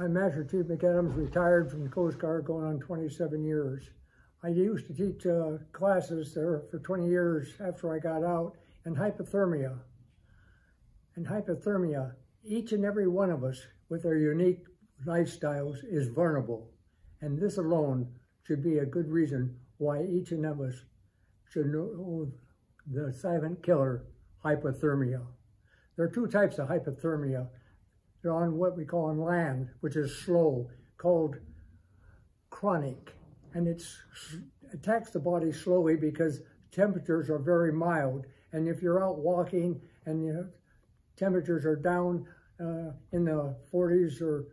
I'm Master Chief McAdams, retired from the Coast Guard, going on 27 years. I used to teach uh, classes there for 20 years after I got out in hypothermia. And hypothermia, each and every one of us with our unique lifestyles is vulnerable. And this alone should be a good reason why each and every of us should know the silent killer, hypothermia. There are two types of hypothermia. They're on what we call on land, which is slow, called chronic. And it attacks the body slowly because temperatures are very mild. And if you're out walking and you know, temperatures are down uh, in the 40s or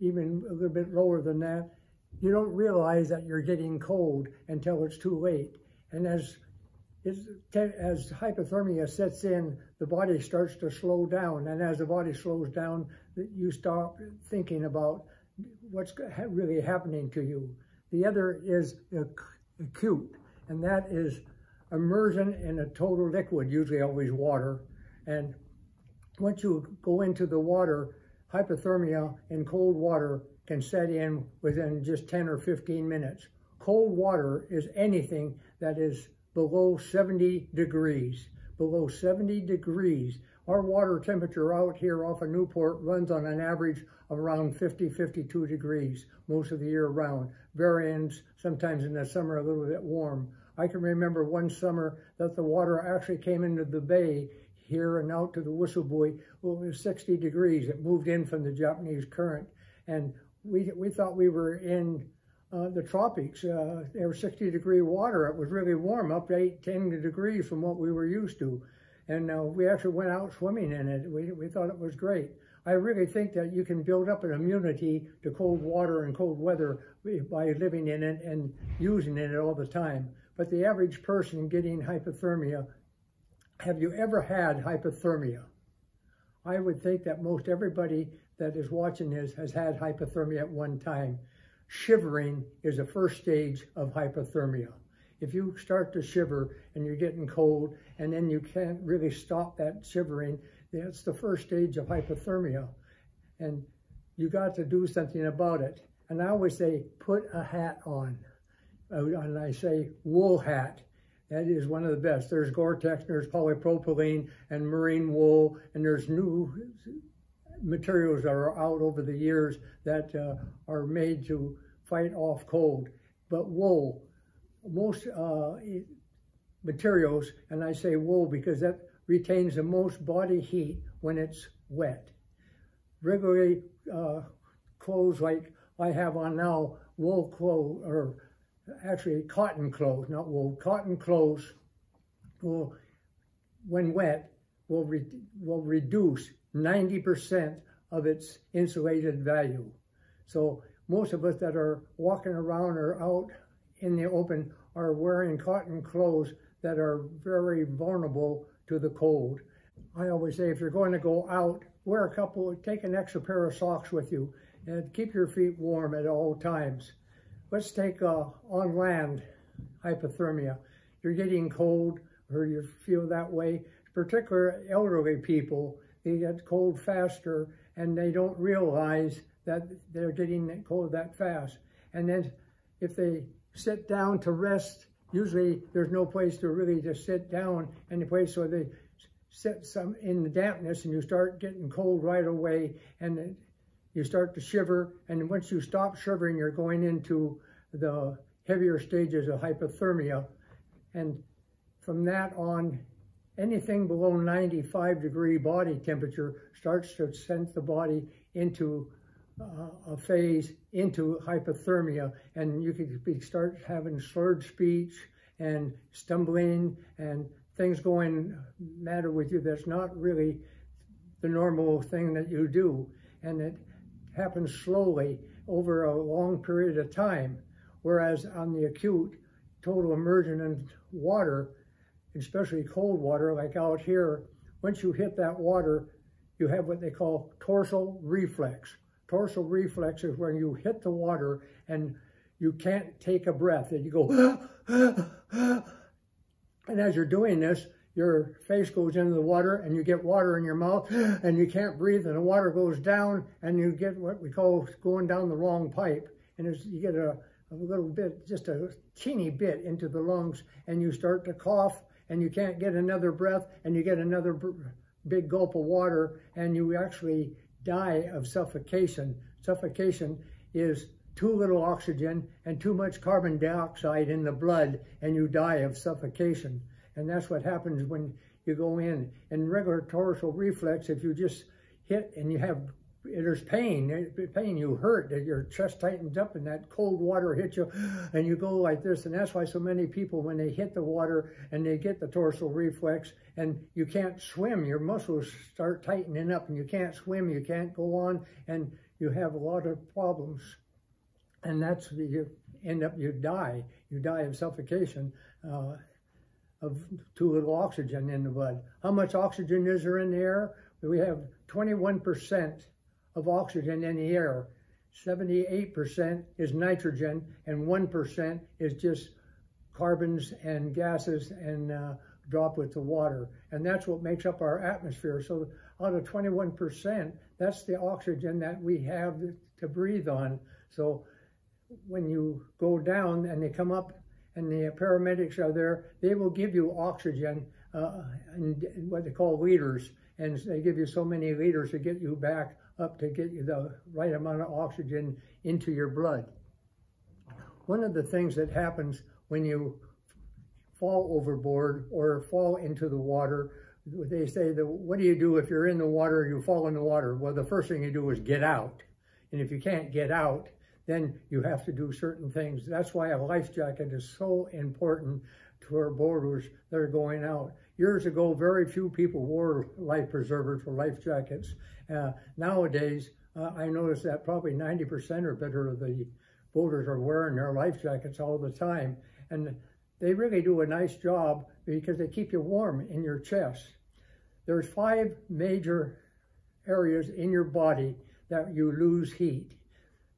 even a little bit lower than that, you don't realize that you're getting cold until it's too late. And as as hypothermia sets in, the body starts to slow down. And as the body slows down, you stop thinking about what's really happening to you. The other is acute, and that is immersion in a total liquid, usually always water. And once you go into the water, hypothermia in cold water can set in within just 10 or 15 minutes. Cold water is anything that is below 70 degrees. Below 70 degrees. Our water temperature out here off of Newport runs on an average of around 50, 52 degrees most of the year round. Varying sometimes in the summer a little bit warm. I can remember one summer that the water actually came into the bay here and out to the Whistle Buoy. Well, it was 60 degrees. It moved in from the Japanese current. And we, we thought we were in uh, the tropics. Uh, there was 60 degree water. It was really warm, up to 8, 10 degrees from what we were used to. And uh, we actually went out swimming in it. We, we thought it was great. I really think that you can build up an immunity to cold water and cold weather by living in it and using it all the time. But the average person getting hypothermia, have you ever had hypothermia? I would think that most everybody that is watching this has had hypothermia at one time shivering is a first stage of hypothermia. If you start to shiver and you're getting cold and then you can't really stop that shivering, that's the first stage of hypothermia. And you got to do something about it. And I always say, put a hat on. Uh, and I say wool hat. That is one of the best. There's Gore-Tex, there's polypropylene and merino wool, and there's new materials that are out over the years that uh, are made to fight off cold. But wool, most uh, materials, and I say wool because that retains the most body heat when it's wet. Regularly uh, clothes like I have on now, wool clothes, or actually cotton clothes, not wool, cotton clothes will, when wet, will, re will reduce 90% of its insulated value. So most of us that are walking around or out in the open are wearing cotton clothes that are very vulnerable to the cold. I always say if you're going to go out, wear a couple, take an extra pair of socks with you and keep your feet warm at all times. Let's take uh, on land hypothermia. You're getting cold or you feel that way, particularly elderly people they get cold faster and they don't realize that they're getting cold that fast. And then if they sit down to rest, usually there's no place to really just sit down any place, so they sit some in the dampness and you start getting cold right away and you start to shiver. And once you stop shivering, you're going into the heavier stages of hypothermia. And from that on, anything below 95 degree body temperature starts to send the body into uh, a phase into hypothermia. And you could start having slurred speech and stumbling and things going matter with you that's not really the normal thing that you do. And it happens slowly over a long period of time. Whereas on the acute total immersion in water especially cold water like out here, once you hit that water, you have what they call torsal reflex. Torsal reflex is when you hit the water and you can't take a breath and you go, and as you're doing this, your face goes into the water and you get water in your mouth and you can't breathe and the water goes down and you get what we call going down the wrong pipe. And you get a, a little bit, just a teeny bit into the lungs and you start to cough and you can't get another breath and you get another big gulp of water and you actually die of suffocation. Suffocation is too little oxygen and too much carbon dioxide in the blood and you die of suffocation. And that's what happens when you go in. And regular torsional reflex, if you just hit and you have, there's pain, pain, you hurt, your chest tightens up and that cold water hits you and you go like this. And that's why so many people, when they hit the water and they get the torsional reflex and you can't swim, your muscles start tightening up and you can't swim, you can't go on and you have a lot of problems. And that's, you end up, you die. You die of suffocation. Uh, of too little oxygen in the blood. How much oxygen is there in the air? We have 21% of oxygen in the air. 78% is nitrogen and 1% is just carbons and gases and uh, drop with the water. And that's what makes up our atmosphere. So out of 21%, that's the oxygen that we have to breathe on. So when you go down and they come up and the paramedics are there, they will give you oxygen uh, and what they call liters. And they give you so many liters to get you back up to get you the right amount of oxygen into your blood. One of the things that happens when you fall overboard or fall into the water, they say that what do you do if you're in the water, you fall in the water? Well, the first thing you do is get out. And if you can't get out, then you have to do certain things. That's why a life jacket is so important to our boarders that are going out. Years ago, very few people wore life preservers or life jackets. Uh, nowadays, uh, I notice that probably 90% or better of the boaters are wearing their life jackets all the time. And they really do a nice job because they keep you warm in your chest. There's five major areas in your body that you lose heat.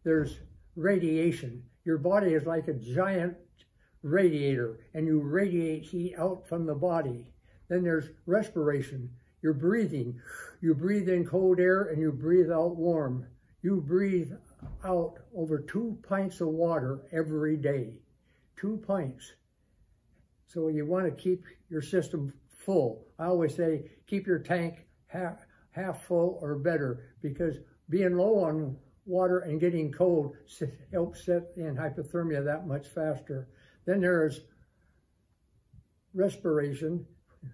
There's radiation. Your body is like a giant radiator and you radiate heat out from the body. Then there's respiration. You're breathing. You breathe in cold air and you breathe out warm. You breathe out over two pints of water every day. Two pints. So you want to keep your system full. I always say keep your tank half, half full or better because being low on water and getting cold helps set in hypothermia that much faster. Then there's respiration,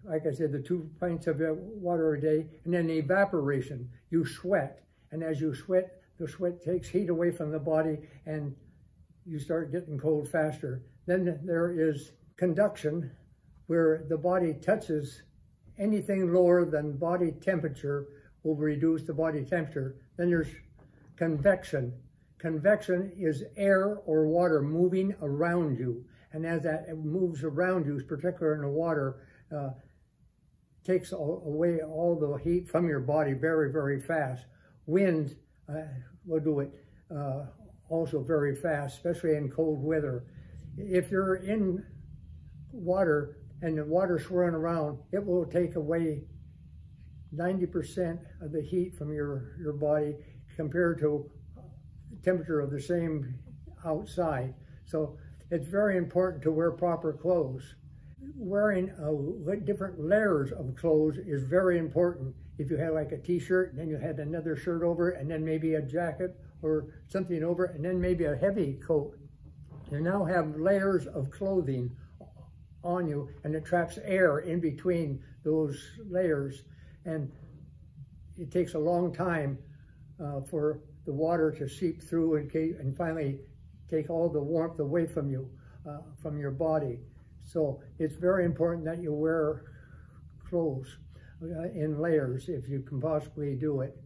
like I said, the two pints of water a day, and then evaporation. You sweat, and as you sweat, the sweat takes heat away from the body, and you start getting cold faster. Then there is conduction, where the body touches anything lower than body temperature will reduce the body temperature. Then there's convection. Convection is air or water moving around you. And as that moves around you, particularly in the water, uh, takes away all the heat from your body very, very fast. Wind uh, will do it uh, also very fast, especially in cold weather. If you're in water and the water's swirling around, it will take away 90% of the heat from your, your body compared to temperature of the same outside. So it's very important to wear proper clothes. Wearing different layers of clothes is very important. If you had like a t-shirt and then you had another shirt over and then maybe a jacket or something over and then maybe a heavy coat. You now have layers of clothing on you and it traps air in between those layers and it takes a long time uh, for the water to seep through and, and finally take all the warmth away from you, uh, from your body. So it's very important that you wear clothes uh, in layers if you can possibly do it.